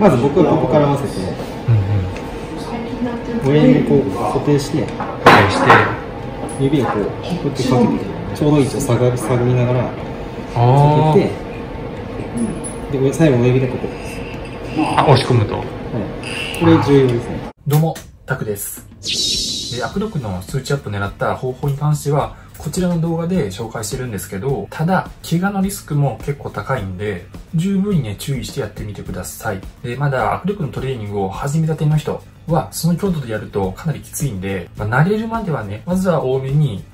まず僕はここから合わせてうんうん親指こう固定して対して。指をこうこうやってかけてちょうどいい位置を下が下がりながらあかけてで最後親指でここあ押し込むと。はい。これ重要ですね。どうもタクです。で握力の数値アップを狙った方法に関してはこちらの動画で紹介してるんですけど、ただ、怪我のリスクも結構高いんで、十分にね、注意してやってみてください。で、まだ握力のトレーニングを始めたての人は、その強度でやるとかなりきついんで、まあ、慣れるまではね、まずは多めに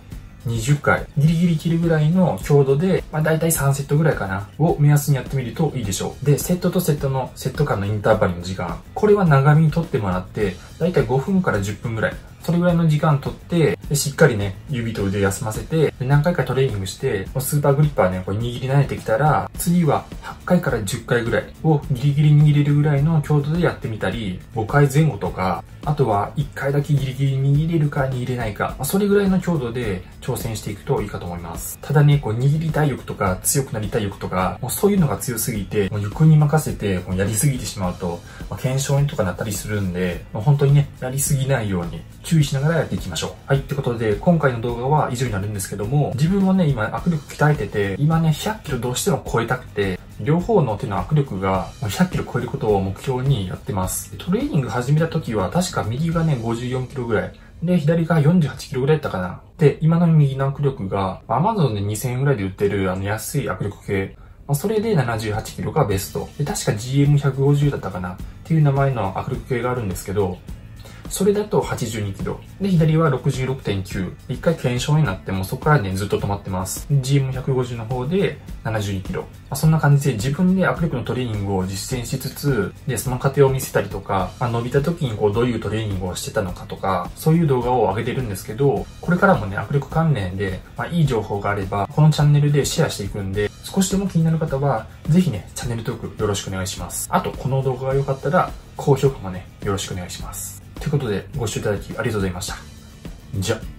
20回、ギリギリ切るぐらいの強度で、まあ、大体3セットぐらいかな、を目安にやってみるといいでしょう。で、セットとセットのセット間のインターバルの時間。これは長めにとってもらって、大体5分から10分ぐらい。それぐらいの時間とって、しっかりね、指と腕休ませて、何回かトレーニングして、スーパーグリッパーね、こう握り慣れてきたら、次は8回から10回ぐらいをギリギリ握れるぐらいの強度でやってみたり、5回前後とか、あとは1回だけギリギリ握れるか握れないか、まそれぐらいの強度で挑戦していくといいかと思います。ただね、こう握りたい欲とか強くなりたい欲とか、もうそういうのが強すぎて、もう欲に任せてこうやりすぎてしまうと、まあ、腱鞘炎とかなったりするんで、もう本当にね、やりすぎないように注意しながらやっていきましょう。はい、ってことで、今回の動画は以上になるんですけども、自分もね、今握力鍛えてて、今ね、100キロどうしても超えたくて、両方の手の握力が100キロ超えることを目標にやってます。トレーニング始めた時は確か右がね54キロぐらい。で、左が48キロぐらいだったかな。で、今の右の握力が Amazon で2000円ぐらいで売ってるあの安い握力計。まあそれで78キロがベスト。で、確か GM150 だったかなっていう名前の握力計があるんですけど、それだと82キロ。で、左は66.9。一回検証になってもそこからね、ずっと止まってます。GM150 の方で72キロ。まあ、そんな感じで自分で握力のトレーニングを実践しつつ、で、その過程を見せたりとか、まあ、伸びた時にこう、どういうトレーニングをしてたのかとか、そういう動画を上げてるんですけど、これからもね、握力関連で、まあ、いい情報があれば、このチャンネルでシェアしていくんで、少しでも気になる方は、ぜひね、チャンネル登録よろしくお願いします。あと、この動画が良かったら、高評価もね、よろしくお願いします。ということで、ご視聴いただきありがとうございました。じゃあ。